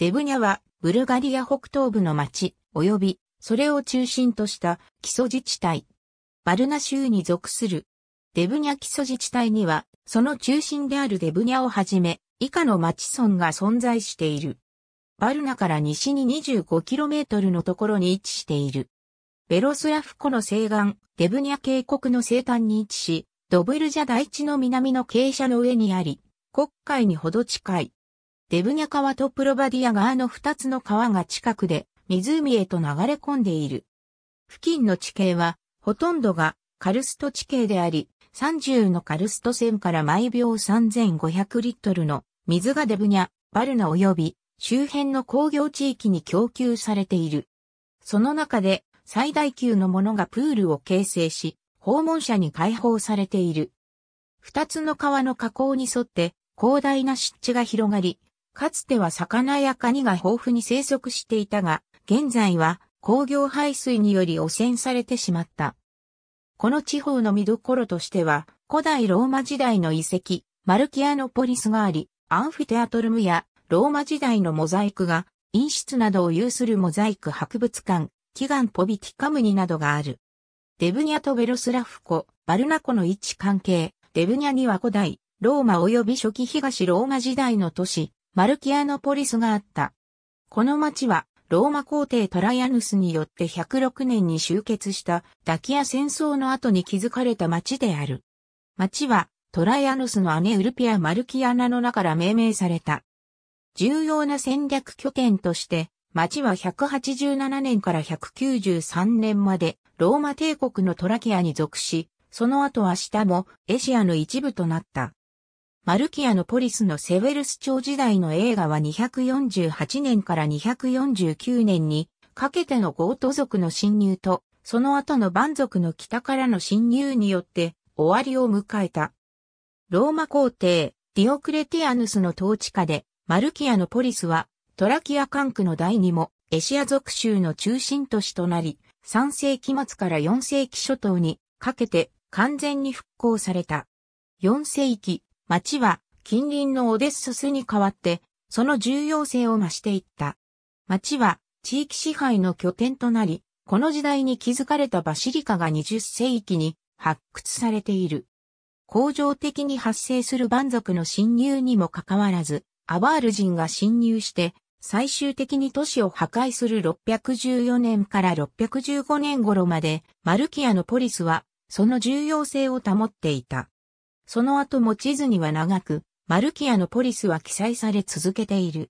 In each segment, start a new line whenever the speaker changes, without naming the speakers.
デブニャはブルガリア北東部の町及びそれを中心とした基礎自治体。バルナ州に属するデブニャ基礎自治体にはその中心であるデブニャをはじめ以下の町村が存在している。バルナから西に 25km のところに位置している。ベロスラフ湖の西岸、デブニャ渓谷の西端に位置し、ドブルジャ大地の南の傾斜の上にあり、国海にほど近い。デブニャ川とプロバディア川の二つの川が近くで湖へと流れ込んでいる。付近の地形はほとんどがカルスト地形であり、30のカルスト線から毎秒3500リットルの水がデブニャ、バルナ及び周辺の工業地域に供給されている。その中で最大級のものがプールを形成し、訪問者に開放されている。二つの川の河口に沿って広大な湿地が広がり、かつては魚やカニが豊富に生息していたが、現在は工業排水により汚染されてしまった。この地方の見どころとしては、古代ローマ時代の遺跡、マルキアノポリスがあり、アンフィテアトルムやローマ時代のモザイクが、陰湿などを有するモザイク博物館、祈願ポビティカムニなどがある。デブニャとベロスラフ湖、バルナ湖の位置関係、デブニャには古代、ローマ及び初期東ローマ時代の都市、マルキアノポリスがあった。この町は、ローマ皇帝トライアヌスによって106年に終結したダキア戦争の後に築かれた町である。町はトライアヌスの姉ウルピア・マルキアナの名から命名された。重要な戦略拠点として町は187年から193年までローマ帝国のトラキアに属し、その後は下もエシアの一部となった。マルキアノポリスのセベルス朝時代の栄華は248年から249年にかけてのゴート族の侵入と、その後の蛮族の北からの侵入によって終わりを迎えた。ローマ皇帝ディオクレティアヌスの統治下でマルキアノポリスはトラキア管区の第二モエシア属州の中心都市となり、3世紀末から4世紀初頭にかけて完全に復興された。4世紀、町は近隣のオデッソスに代わってその重要性を増していった。町は地域支配の拠点となり、この時代に築かれたバシリカが20世紀に発掘されている。工場的に発生する蛮族の侵入にもかかわらず、アバール人が侵入して最終的に都市を破壊する614年から615年頃まで、マルキアのポリスは、その重要性を保っていた。その後も地図には長く、マルキアノポリスは記載され続けている。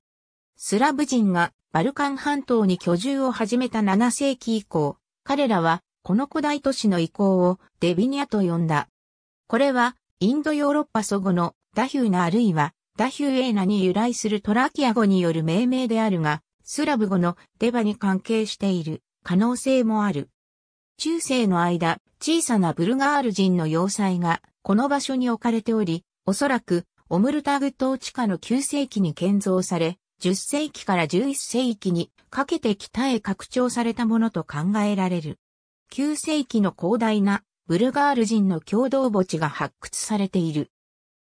スラブ人がバルカン半島に居住を始めた7世紀以降、彼らはこの古代都市の遺構をデビニャと呼んだ。これはインドヨーロッパ祖語のダヒューナあるいはダヒューエーナに由来するトラキア語による命名であるが、スラブ語のデバに関係している可能性もある。中世の間、小さなブルガール人の要塞がこの場所に置かれており、おそらくオムルタグ島地下の9世紀に建造され、10世紀から11世紀にかけて北へ拡張されたものと考えられる。9世紀の広大なブルガール人の共同墓地が発掘されている。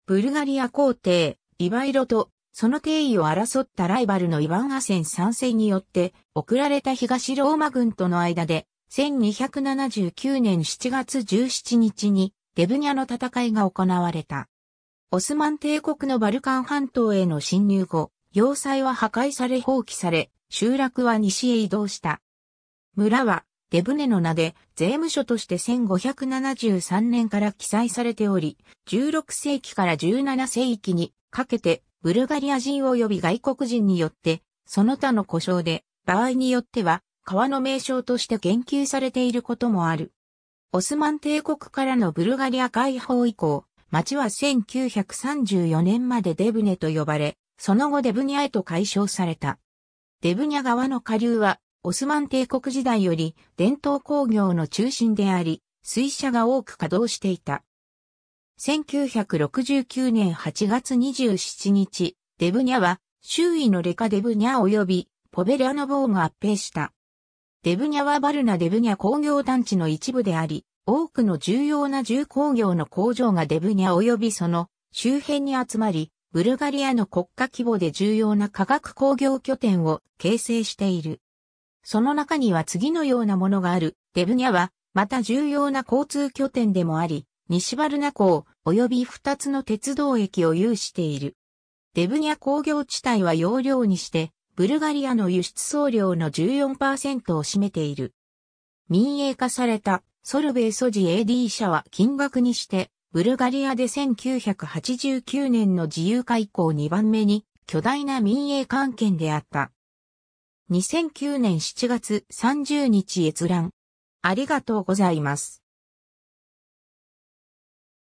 ブルガリア皇帝、イバイロと、その定位を争ったライバルのイヴァン・アセン参戦によって、送られた東ローマ軍との間で、1279年7月17日に、デブニャの戦いが行われた。オスマン帝国のバルカン半島への侵入後、要塞は破壊され放棄され、集落は西へ移動した。村は、デブネの名で税務署として1573年から記載されており、16世紀から17世紀にかけて、ブルガリア人及び外国人によって、その他の故障で、場合によっては、川の名称として言及されていることもある。オスマン帝国からのブルガリア解放以降、町は1934年までデブネと呼ばれ、その後デブニャへと解消された。デブニャ川の下流は、オスマン帝国時代より伝統工業の中心であり、水車が多く稼働していた。1969年8月27日、デブニャは周囲のレカデブニャ及びポベルアノボーが合併した。デブニャはバルナデブニャ工業団地の一部であり、多くの重要な重工業の工場がデブニャ及びその周辺に集まり、ブルガリアの国家規模で重要な科学工業拠点を形成している。その中には次のようなものがある。デブニャは、また重要な交通拠点でもあり、西バルナ港及び2つの鉄道駅を有している。デブニャ工業地帯は容量にして、ブルガリアの輸出総量の14%を占めている。民営化されたソルベイソジ AD 社は金額にしてブルガリアで1989年の自由化以降2番目に巨大な民営関係であった。2009年7月30日閲覧。ありがとうございます。